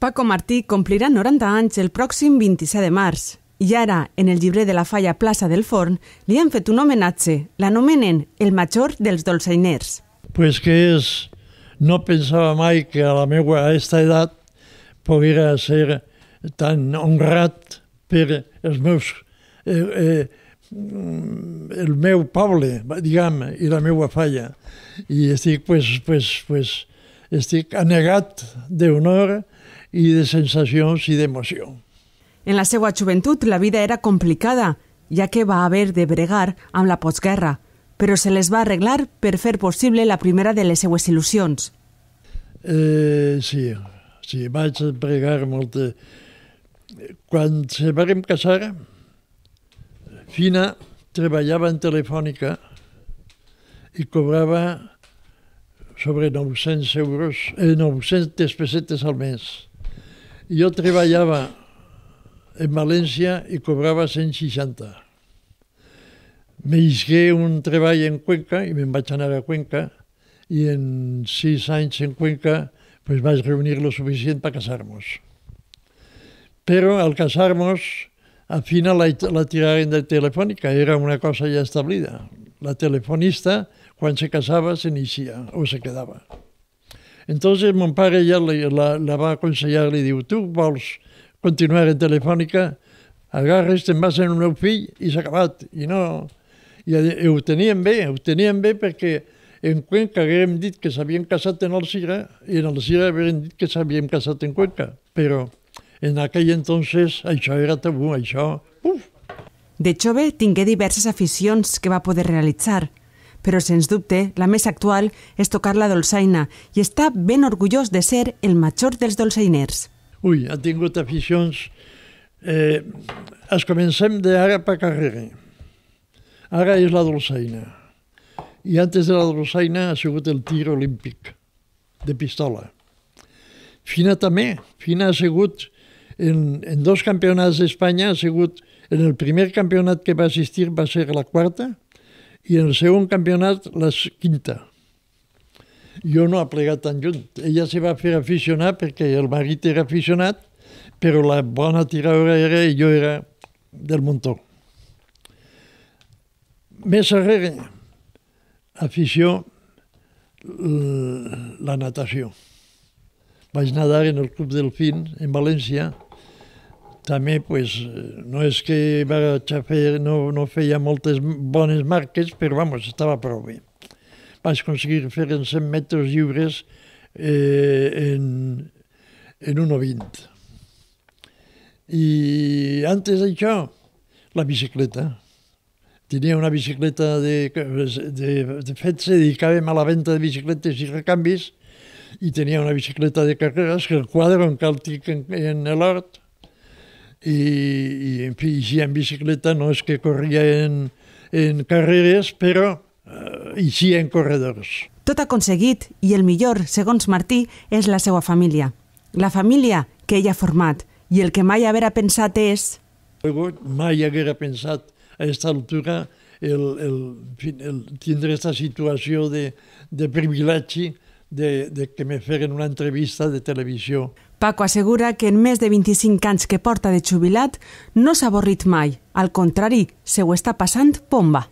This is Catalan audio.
Paco Martí complirà 90 anys el pròxim 27 de març i ara, en el llibre de la falla Plaça del Forn, li han fet un homenatge. L'anomenen el major dels dolçainers. Pues que és... No pensava mai que a la meva a esta edat poguera ser tan honrat per els meus... Eh, eh, el meu poble, diguem, i la meva falla. I estic, pues, pues, pues, estic anegat d'honor i de sensacions i d'emoció. En la seva joventut la vida era complicada, ja que va haver de bregar amb la postguerra, però se les va arreglar per fer possible la primera de les seues il·lusions. Eh, sí, sí, vaig bregar molt. Quan se vam casar, Fina treballava en Telefònica i cobrava sobre 900 euros, eh, 900 pessetes al mes. Jo treballava en València i cobrava 160. M'isgué un treball en Cuenca i me'n vaig anar a Cuenca i en sis anys en Cuenca pues vaig reunir lo suficient per casar-nos. Però al casar-nos, al final la, la tiraren de telefònica, era una cosa ja establida. La telefonista, quan se casava, s'inicia o se quedava. Entonces mon pare ja la, la, la va aconsellar, li diu, tu vols continuar en telefònica, agarres, te'n vas en un meu fill i s'ha acabat. I no... I, ho tenien bé, ho tenien bé perquè en Cuenca haguérem dit que s'havien casat en el Cira i en el Cira haguérem dit que s'havien casat en Cuenca. Però en aquell entonces això era tabú, això... Uf! De jove tingué diverses aficions que va poder realitzar però sens dubte la més actual és tocar la dolçaina i està ben orgullós de ser el major dels dolçainers. Ui, ha tingut aficions... Eh, es comencem d'ara per carrera. Ara és la dolçaina. I antes de la dolçaina ha sigut el tir olímpic de pistola. Fina també. Fina ha sigut en, en dos campionats d'Espanya, ha sigut en el primer campionat que va assistir va ser la quarta, i en el segon campionat la quinta. Jo no ha plegat tan junt. Ella se va fer aficionar perquè el marit era aficionat, però la bona tiradora era i jo era del muntó. Més arrere, afició, la natació. Vaig nadar en el Club del Fin, en València, també pues, no és que vaig fer, no, no feia moltes bones marques, però vamos, estava prou bé. Vaig aconseguir fer en 100 metres lliures eh, en, en 1,20. I antes d'això, la bicicleta. Tenia una bicicleta de, de, de fet, se dedicàvem a la venda de bicicletes i recanvis i tenia una bicicleta de carreres que el quadre en cal en, en l'hort i, i en fi, així en bicicleta no és que corria en, en carreres, però eh, així en corredors. Tot aconseguit i el millor, segons Martí, és la seva família. La família que ell ha format i el que mai haguera pensat és... Mai haguera pensat a aquesta altura el, el, el tindre aquesta situació de, de privilegi de, de que me feren una entrevista de televisió. Paco assegura que en més de 25 anys que porta de jubilat no s'ha avorrit mai. Al contrari, se ho està passant bomba.